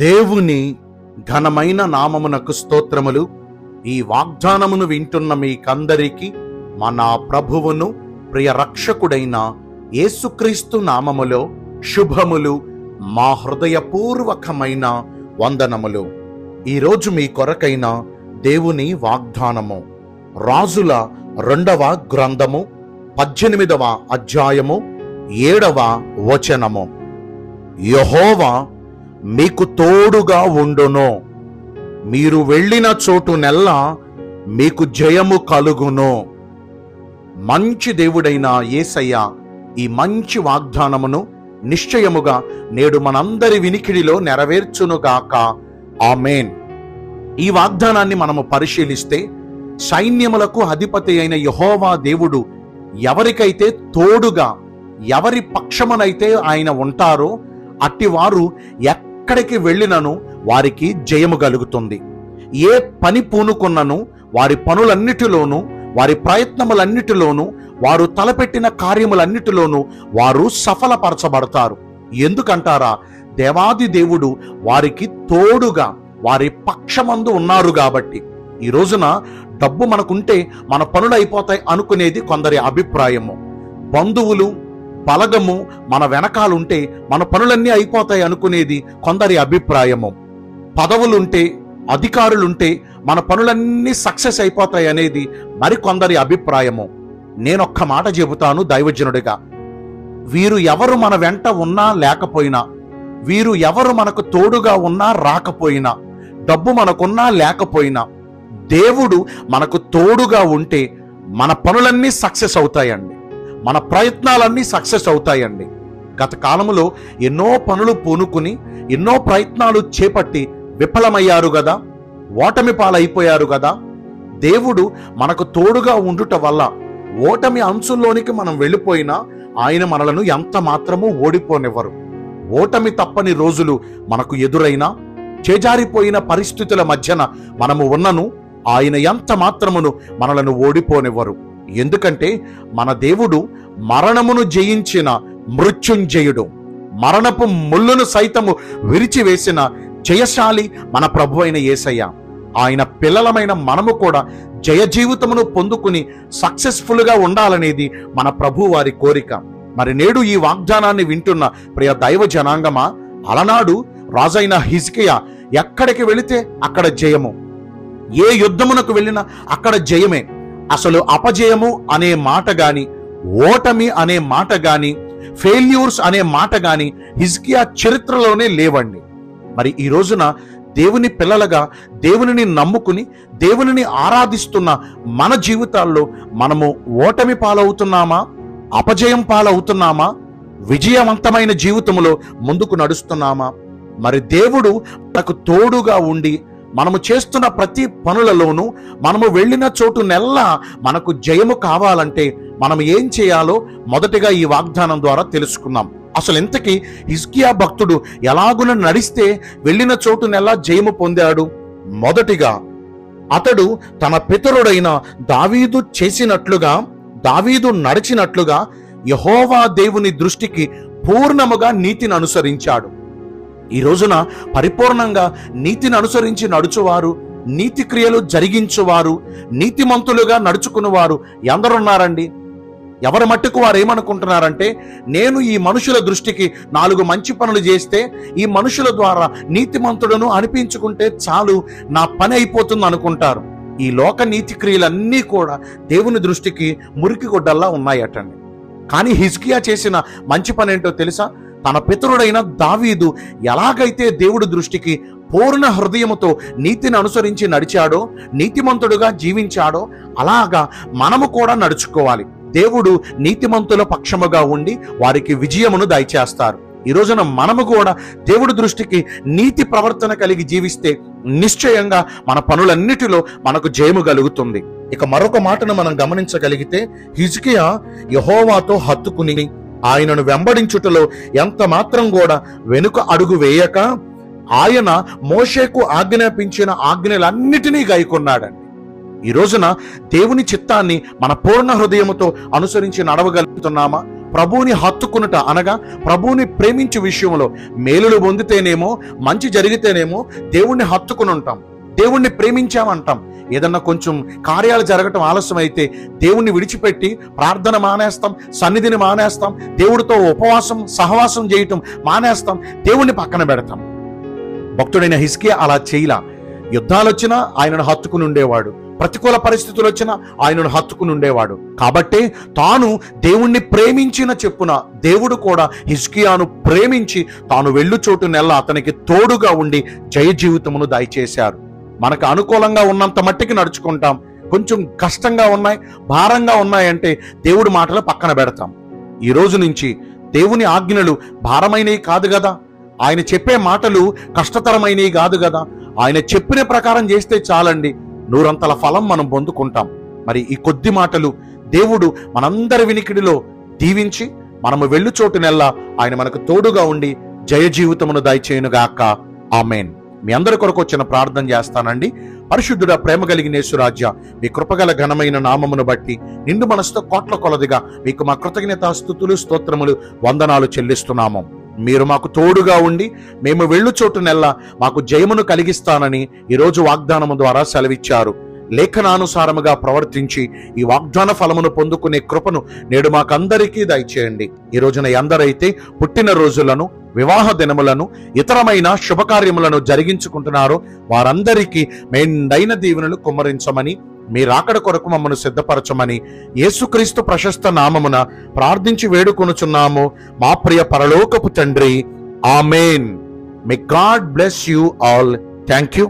దేవుని ఘనమైన నామమునకు స్తోత్రములు. ఈ వాగ్దానమును వింటున్న మీకందరికీ మన ప్రభువును ప్రియ రక్షకుడైన యేసుక్రీస్తు నామములో శుభములు మా హృదయపూర్వకమైన వందనములు. ఈరోజు మీ కొరకైన దేవుని వాగ్దానము. రాజుల రెండవ గ్రంథము పద్దెనిమిదవ అధ్యాయము ఏడవ వచనము. యహోవా మీకు తోడుగా ఉండును. మీరు వెళ్ళిన చోటు నెల్ల మీకు జయము కలుగును. మంచి దేవుడైన యేసయ్య ఈ మంచి వాగ్దానమును నిశ్చయముగా నేడు మనందరి వినికిడిలో నెరవేర్చునుగాక. ఆమెన్. ఈ వాగ్దానాన్ని మనము పరిశీలిస్తే సైన్యములకు అధిపతి అయిన యహోవా దేవుడు ఎవరికైతే తోడుగా ఎవరి పక్షమునైతే ఆయన ఉంటారో అట్టివారు ఎక్కడికి వెళ్ళినను వారికి జయము కలుగుతుంది. ఏ పని పూనుకున్నను వారి పనులన్నిటిలోనూ వారి ప్రయత్నములన్నిటిలోనూ వారు తలపెట్టిన కార్యములన్నిటిలోనూ వారు సఫలపరచబడతారు. ఎందుకంటారా? దేవాది దేవుడు వారికి తోడుగా వారి పక్షమందు ఉన్నారు కాబట్టి. ఈ రోజున డబ్బు మనకుంటే మన పనులు అయిపోతాయి అనుకునేది కొందరి అభిప్రాయము. బంధువులు బలగము మన వెనకాలుంటే మన పనులన్నీ అయిపోతాయి అనుకునేది కొందరి అభిప్రాయము. పదవులుంటే అధికారులుంటే మన పనులన్నీ సక్సెస్ అయిపోతాయి అనేది మరికొందరి అభిప్రాయము. నేనొక్క మాట చెబుతాను దైవజనుడిగా. వీరు ఎవరు మన వెంట ఉన్నా లేకపోయినా వీరు ఎవరు మనకు తోడుగా ఉన్నా రాకపోయినా డబ్బు మనకున్నా లేకపోయినా దేవుడు మనకు తోడుగా ఉంటే మన పనులన్నీ సక్సెస్ అవుతాయండి. మన ప్రయత్నాలన్నీ సక్సెస్ అవుతాయండి. గత కాలంలో ఎన్నో పనులు పూనుకుని ఎన్నో ప్రయత్నాలు చేపట్టి విఫలమయ్యారు కదా ఓటమి పాలైపోయారు కదా దేవుడు మనకు తోడుగా ఉండుట వల్ల ఓటమి అంశంలోనికి మనం వెళ్ళిపోయినా ఆయన మనలను ఎంత మాత్రము ఓడిపోనివ్వరు. ఓటమి తప్పని రోజులు మనకు ఎదురైనా చేజారిపోయిన పరిస్థితుల మధ్యన మనము ఉన్నను ఆయన ఎంత మాత్రమును మనలను ఓడిపోనివ్వరు. ఎందుకంటే మన దేవుడు మరణమును జయించిన మృత్యుంజయుడు. మరణపు ముళ్ళును సైతము విరిచివేసిన జయశాలి మన ప్రభు అయిన యేసయ్య ఆయన పిల్లలమైన మనము కూడా జయ జీవితమును పొందుకుని సక్సెస్ఫుల్గా ఉండాలనేది మన ప్రభు వారి కోరిక. మరి నేడు ఈ వాగ్దానాన్ని వింటున్న ప్రియ దైవ జనాంగమా అలనాడు రాజైన హిజ్కియా ఎక్కడికి వెళితే అక్కడ జయము. ఏ యుద్ధమునకు వెళ్ళినా అక్కడ జయమే. అసలు అపజయము అనే మాట గాని ఓటమి అనే మాట గాని ఫెయిల్యూర్స్ అనే మాట గాని హిజ్కియా చరిత్రలోనే లేవండి. మరి ఈ రోజున దేవుని పిల్లలుగా దేవునిని నమ్ముకుని దేవునిని ఆరాధిస్తున్న మన జీవితాల్లో మనము ఓటమి పాలవుతున్నామా? అపజయం పాలవుతున్నామా? విజయవంతమైన జీవితంలో ముందుకు నడుస్తున్నామా? మరి దేవుడు మనకు తోడుగా ఉండి మనము చేస్తున్న ప్రతి పనులలోనూ మనము వెళ్ళిన చోటు నెల్లా మనకు జయము కావాలంటే మనం ఏం చేయాలో మొదటిగా ఈ వాగ్దానం ద్వారా తెలుసుకుందాం. అసలు ఇంతకీ హిజ్కియా భక్తుడు ఎలాగున నడిస్తే వెళ్ళిన చోటు నెల్లా జయము పొందాడు? మొదటిగా అతడు తన పితరుడైన దావీదు చేసినట్లుగా దావీదు నడిచినట్లుగా యహోవా దేవుని దృష్టికి పూర్ణముగా నీతిని అనుసరించాడు. ఈ రోజున పరిపూర్ణంగా నీతిని అనుసరించి నడుచువారు నీతి క్రియలు జరిగించువారు నీతిమంతులుగా నడుచుకున్నవారు ఎందరున్నారండి ఎవరి మట్టుకు వారు ఏమనుకుంటున్నారంటే నేను ఈ మనుషుల దృష్టికి నాలుగు మంచి పనులు చేస్తే ఈ మనుషుల ద్వారా నీతిమంతుడను అనిపించుకుంటే చాలు నా పని అయిపోతుంది అనుకుంటారు. ఈ లోక నీతి క్రియలన్నీ కూడా దేవుని దృష్టికి మురికి గుడ్డల్లా ఉన్నాయటండి. కానీ హిజ్కియా చేసిన మంచి పని ఏంటో తెలుసా? తన పితరుడైన దావీదు ఎలాగైతే దేవుడి దృష్టికి పూర్ణ హృదయముతో నీతిని అనుసరించి నడిచాడో నీతిమంతుడుగా జీవించాడో అలాగా మనము కూడా నడుచుకోవాలి. దేవుడు నీతిమంతుల పక్షముగా ఉండి వారికి విజయమును దయచేస్తారు. ఈ రోజున మనము కూడా దేవుడి దృష్టికి నీతి ప్రవర్తన కలిగి జీవిస్తే నిశ్చయంగా మన పనులన్నిటిలో మనకు జయము కలుగుతుంది. ఇక మరొక మాటను మనం గమనించగలిగితే హిజ్కియా యహోవాతో హత్తుకుని ఆయనను వెంబడించుటలో ఎంత మాత్రం కూడా వెనుక అడుగు వేయక ఆయన మోషేకు ఆజ్ఞాపించిన ఆజ్ఞలన్నిటినీ గైకొన్నాడండి. ఈ రోజున దేవుని చిత్తాన్ని మన పూర్ణ హృదయముతో అనుసరించి నడవగలుగుతున్నామా? ప్రభువుని హత్తుకునుట అనగా ప్రభువుని ప్రేమించే విషయంలో మేలులు పొందితేనేమో మంచి జరిగితేనేమో దేవుణ్ణి హత్తుకుని ఉంటాం దేవుణ్ణి ప్రేమించామంటాం. ఏదన్నా కొంచెం కార్యాలు జరగటం ఆలస్యం అయితే దేవుణ్ణి విడిచిపెట్టి ప్రార్థన మానేస్తాం సన్నిధిని మానేస్తాం దేవుడితో ఉపవాసం సహవాసం చేయటం మానేస్తాం దేవుణ్ణి పక్కన పెడతాం. భక్తుడైన హిస్కియా అలా చేయలా. యుద్ధాలు వచ్చినా ఆయనను హత్తుకుని ఉండేవాడు. ప్రతికూల పరిస్థితులు వచ్చినా ఆయనను హత్తుకుని ఉండేవాడు. కాబట్టే తాను దేవుణ్ణి ప్రేమించిన చెప్పున దేవుడు కూడా హిజ్కియాను ప్రేమించి తాను వెళ్ళు చోటు నెల అతనికి తోడుగా ఉండి జయ జీవితమును దయచేశారు. మనకు అనుకూలంగా ఉన్నంత మట్టికి నడుచుకుంటాం. కొంచెం కష్టంగా ఉన్నాయి భారంగా ఉన్నాయంటే దేవుడి మాటలు పక్కన పెడతాం. ఈ రోజు నుంచి దేవుని ఆజ్ఞలు భారమైనవి కాదు కదా. ఆయన చెప్పే మాటలు కష్టతరమైనవి కాదు కదా. ఆయన చెప్పిన ప్రకారం చేస్తే చాలండి నూరంతల ఫలం మనం పొందుకుంటాం. మరి ఈ కొద్ది మాటలు దేవుడు మనందరి వినికిడిలో దీవించి మనము వెళ్ళు చోటునెల్లా ఆయన మనకు తోడుగా ఉండి జయ జీవితమును దయచేయునుగాక. ఆమెన్. మీ అందరి కొరకు వచ్చిన ప్రార్థన చేస్తానండి. పరిశుద్ధుడ ప్రేమ కలిగిన యేసురాజ్య మీ కృపగల ఘనమైన నామమును బట్టి నిండు మనసుతో కోట్ల కొలదిగా మీకు మా కృతజ్ఞత స్థుతులు స్తోత్రములు వందనాలు చెల్లిస్తున్నాము. మీరు మాకు తోడుగా ఉండి మేము వెళ్ళు చోటునెల్లా మాకు జయమును కలిగిస్తానని ఈరోజు వాగ్దానము ద్వారా సెలవిచ్చారు. లేఖనానుసారముగా ప్రవర్తించి ఈ వాగ్దాన ఫలమును పొందుకునే కృపను నేడు మాకందరికీ దయచేయండి. ఈ రోజున ఎందరైతే పుట్టిన రోజులను వివాహ దినములను ఇతరమైన శుభకార్యములను జరిగించుకుంటున్నారో వారందరికీ మెండైన దీవెనలు కుమ్మరించమని మీ రాకడ కొరకు మమ్మను సిద్ధపరచమని యేసుక్రీస్తు ప్రశస్త నామమున ప్రార్థించి వేడుకొనుచున్నాము. మా ప్రియ పరలోకపు తండ్రి amen. May God bless you all thank you